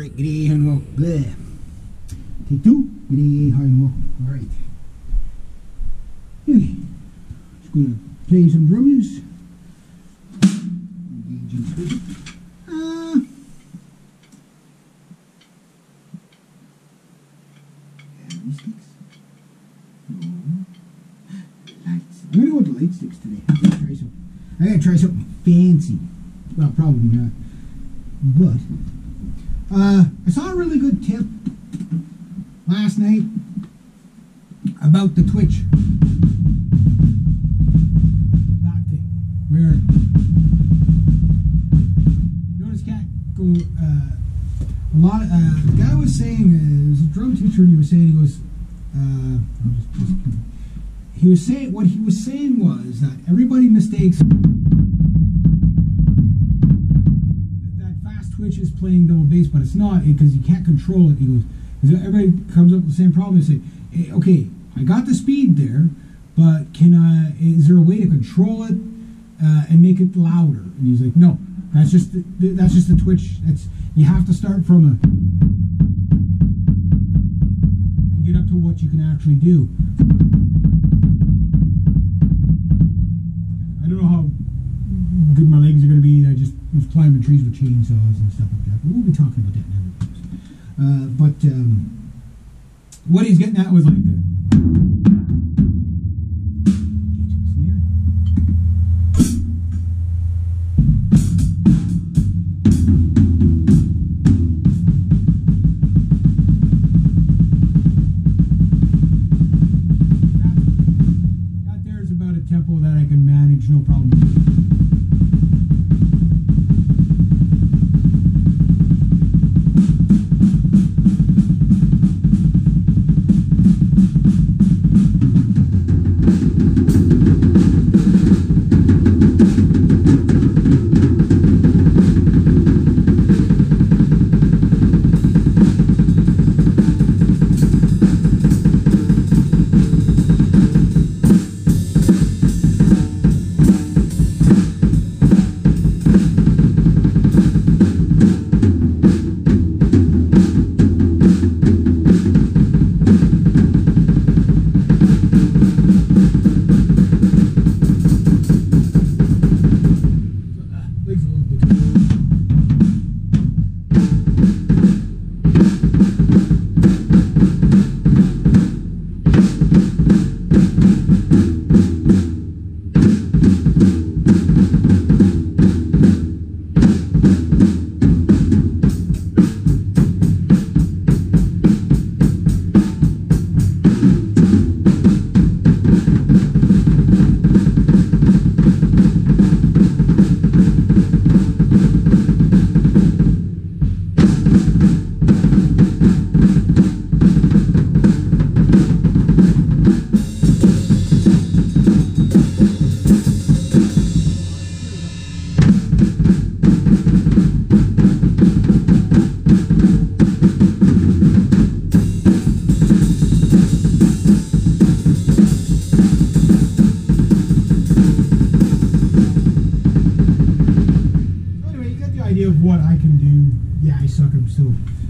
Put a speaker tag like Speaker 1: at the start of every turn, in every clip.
Speaker 1: Alright, good day and welcome. Bleh. Take two. Good day, hi and welcome. Alright. Okay. Just gonna play some drums. Uh. I'm gonna the light sticks today. I'm gonna try some. I gotta try something fancy. Well, probably not. But uh, I saw a really good tip last night about the Twitch. That thing. Where notice cat go uh, a lot. Uh, the guy was saying uh, it was a drum teacher. And he was saying he goes. Uh, he was saying what he was saying was that everybody mistakes twitch is playing double bass, but it's not because you can't control it. He goes, everybody comes up with the same problem. They say, "Eh, okay, I got the speed there, but can I? Is there a way to control it uh, and make it louder? And he's like, no, that's just the, that's just a twitch. That's you have to start from a and get up to what you can actually do. I don't know how good my legs are going to be. I just was climbing trees with chainsaws and stuff like that. But we'll be talking about that in other videos. Uh, but um, what he's getting at was like the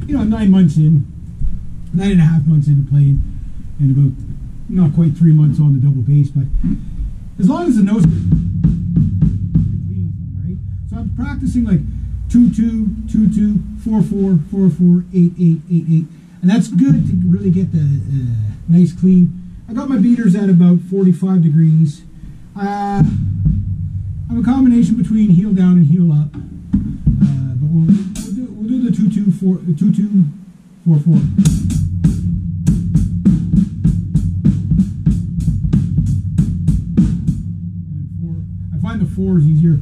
Speaker 1: you know, nine months in, nine and a half months into playing, and about not quite three months on the double bass. But as long as the nose, right? So I'm practicing like two two two two four four four four eight eight eight eight, and that's good to really get the uh, nice clean. I got my beaters at about 45 degrees. Uh, I'm a combination between heel down and heel up. Uh, but we'll, do, the two two four the two two four four. And four. I find the four is easier.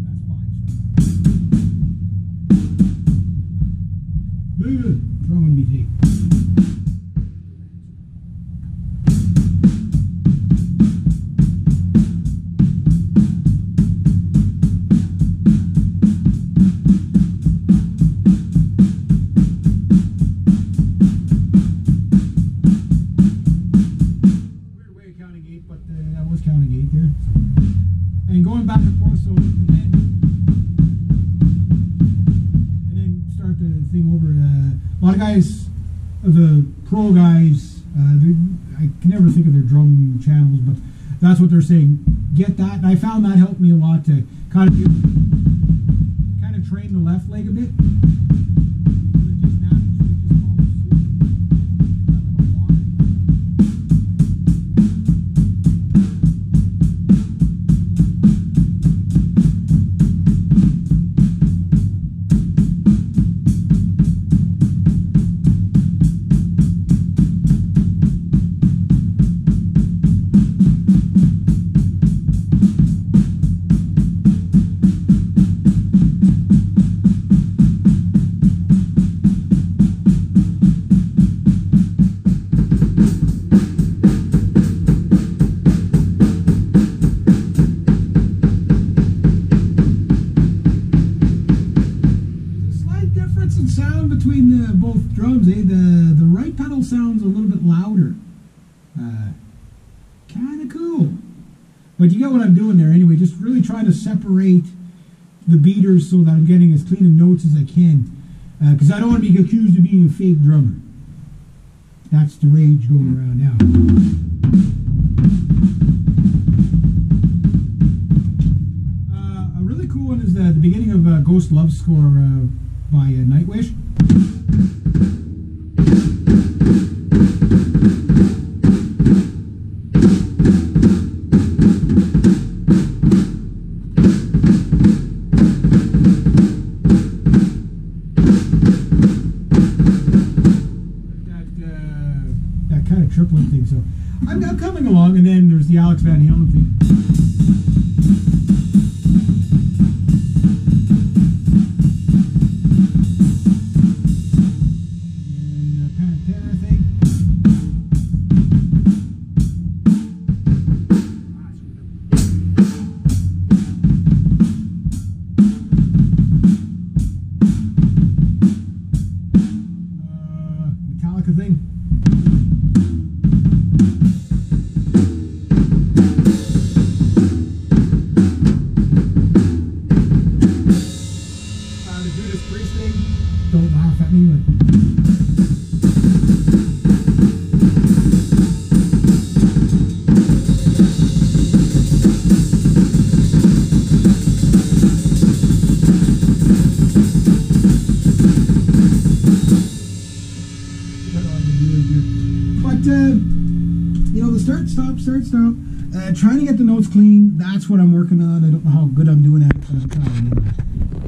Speaker 1: That's fine. Ugh, lot of guys, the pro guys, uh, they- I can never think of their drum channels, but that's what they're saying. Get that, and I found that helped me a lot to kind of kind of train the left leg a bit. Between the both drums. Eh? The the right pedal sounds a little bit louder. Uh, kind of cool. But you get what I'm doing there anyway. Just really trying to separate the beaters so that I'm getting as clean of notes as I can. Because I don't want to be accused of being a fake drummer. That's the rage going around now. Uh, a really cool one is the, the beginning of uh, Ghost Love Score uh, by uh, Nightwish. That, uh, that kind of triplet thing. So I'm, I'm coming along, and then there's the Alex Van Halen thing. Uh, the Judas Priest thing. Don't laugh at me. But uh, you know, the start, stop, start, stop. Uh, trying to get the notes clean. That's what I'm working on. I don't know how good I'm doing at it, but I'm trying.